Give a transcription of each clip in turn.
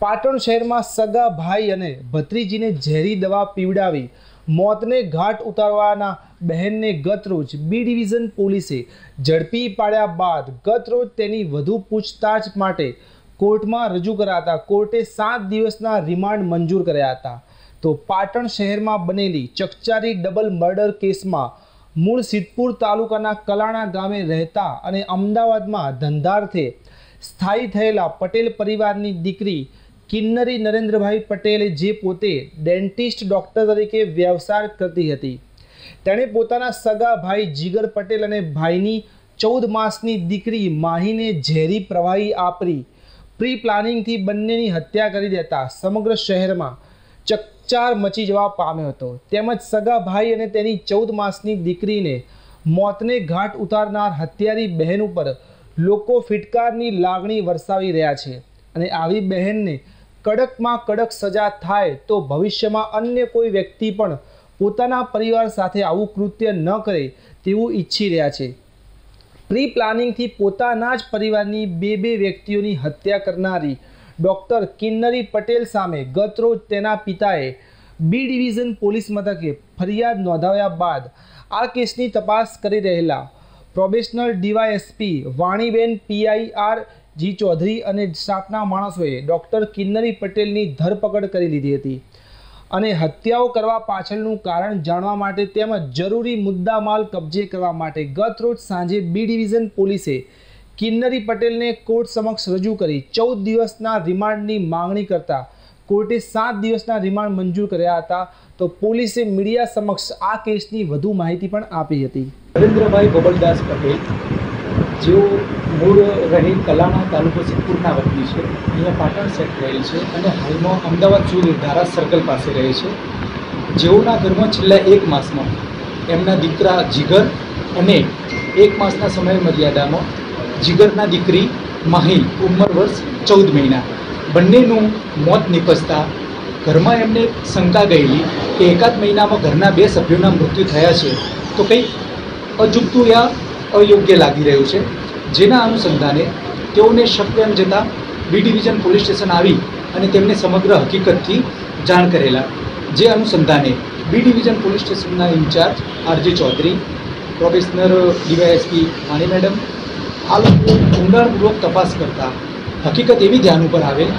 પાટણ શહેરમાં સગા ભાઈ અને ભત્રીજીને ઝેરી દવા પીવડાવી મોતને ઘાટ ઉતારવાના બહેનને ગતરોજ બી ડિવિઝન પોલીસે ઝડપી પાડ્યા બાદ ગતરોજ તેની વધુ પૂછતાછ માટે કોર્ટમાં રજૂ કરાતા કોર્ટે સાત દિવસના રિમાન્ડ મંજૂર કર્યા હતા. તો પાટણ શહેરમાં બનેલી ચકચારી ડબલ મર્ડર કેસમાં મૂળ સિદ્ધપુર તાલુકાના કલાણા ગામે રહેતા અને અમદાવાદમાં ધંધાર્થે સ્થાયી થયેલા પટેલ પરિવારની દીકરી કિન્નરી નરેન્દ્રભાઈ પટેલે જે પોતે ડેન્ટિસ્ટ ડૉક્ટર તરીકે વ્યવસાય કરતી હતી. તેણે પોતાના સગા ભાઈ જીગર પટેલ અને ભાઈની ચૌદ માસની દીકરી માહીને ઝેરી પ્રવાહી આપરી પ્રી પ્લાનિંગથી બંનેની હત્યા કરી દેતા સમગ્ર શહેરમાં ચકચાર મચી જવા પામ્યો હતો. તેમજ સગા ભાઈ અને તેની ચૌદ માસની દીકરીને મોતને ઘાટ ઉતારનાર હત્યારી બહેન ઉપર લોકો ફિટકારની લાગણી વરસાવી રહ્યા છે અને આવી બહેનને કડકમાં કડક સજા થાય તો ભવિષ્યમાં અન્ય કોઈ વ્યક્તિ પણ પોતાના પરિવાર સાથે આવું કૃત્ય ન કરે તેવું ઈચ્છી રહ્યા છે. પ્રી પ્લાનિંગથી પોતાના જ પરિવારની બે બે વ્યક્તિઓની હત્યા કરનારી ડૉક્ટર કિન્નરી પટેલ સામે ગતરોજ તેના પિતાએ બી ડિવિઝન પોલીસ મથકે ફરિયાદ નોંધાવ્યા બાદ આ કેસની તપાસ કરી રહેલા probational DYSP Vaniben PI R G Chaudhari અને સ્ટાફના માણસોએ ડૉક્ટર કિન્નરી પટેલની ધરપકડ કરી લીધી હતી. અને હત્યાઓ કરવા પાછળનું કારણ જાણવા માટે તેમજ જરૂરી મુદ્દામાલ કબજે કરવા માટે ગત રોજ સાંજે બી ડિવિઝન પોલીસે કિન્નરી પટેલને કોર્ટ સમક્ષ રજૂ કરી ચૌદ દિવસના રિમાન્ડની માંગણી કરતા કોર્ટે સાત દિવસના રિમાન્ડ મંજૂર કર્યા હતા. તો પોલીસે મીડિયા સમક્ષ આ કેસની વધુ માહિતી પણ આપી હતી. નરેન્દ્રભાઈ બબલદાસ પટેલ જેઓ મૂળ રહી કલાણા તાલુકો સિદ્ધપુરના વતની છે, અહીંયા પાટણ સેટ રહેલ છે અને હાલમાં અમદાવાદ સુધી ધારા સર્કલ પાસે રહે છે. જેઓના ઘરમાં છેલ્લા એક માસમાં એમના દીકરા જીગર અને એક માસના સમય મર્યાદામાં જીગરના દીકરી માહી ઉંમર વર્ષ ચૌદ મહિના. બંનેનું મોત નિપજતા ઘરમાં એમને શંકા ગયેલી કે એકાદ મહિનામાં ઘરના બે સભ્યોના મૃત્યુ થયા છે. તો કંઈક અજુગતું યા અયોગ્ય લાગી રહ્યું છે. જેના અનુસંધાને તેઓને શક્ય એમ જતાં બી ડિવિઝન પોલીસ સ્ટેશન આવી અને તેમને સમગ્ર હકીકતથી જાણ કરેલા. જે અનુસંધાને બી ડિવિઝન પોલીસ સ્ટેશનના incharge RJ Chaudhary probationer DYSP માણી મેડમ, આ લોકો ઊંડાણપૂર્વક તપાસ કરતા હકીકત એવી ધ્યાન ઉપર આવેલ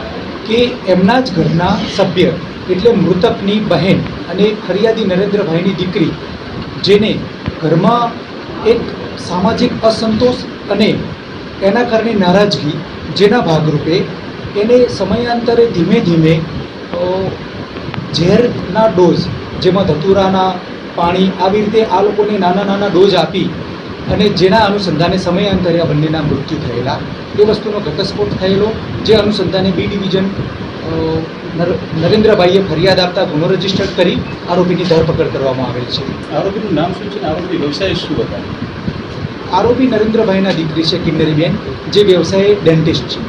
કે એમના જ ઘરના સભ્ય એટલે મૃતકની બહેન અને ફરિયાદી નરેન્દ્રભાઈની દીકરી, જેને ઘરમાં એક સામાજિક અસંતોષ અને એના કારણે નારાજગી જેના ભાગરૂપે એને સમયાંતરે ધીમે ધીમે ઝેરના ડોઝ જેમાં ધતુરાના પાણી આવી રીતે આ લોકોને નાના નાના ડોઝ આપી અને જેના અનુસંધાને સમયાંતરે આ બંનેના મૃત્યુ થયેલા, એ વસ્તુનો ઘટસ્ફોટ થયેલો, જે અનુસંધાને બી ડિવિઝન નરેન્દ્રભાઈએ ફરિયાદ આપતા ગુનો રજિસ્ટર કરી આરોપીની ધરપકડ કરવામાં આવેલ છે. આરોપીનું નામ શું છે આરોપી વ્યવસાય શું હતા? આરોપી નરેન્દ્રભાઈના દીકરી છે કિન્નરીબેન જે વ્યવસાય ડેન્ટિસ્ટ છે.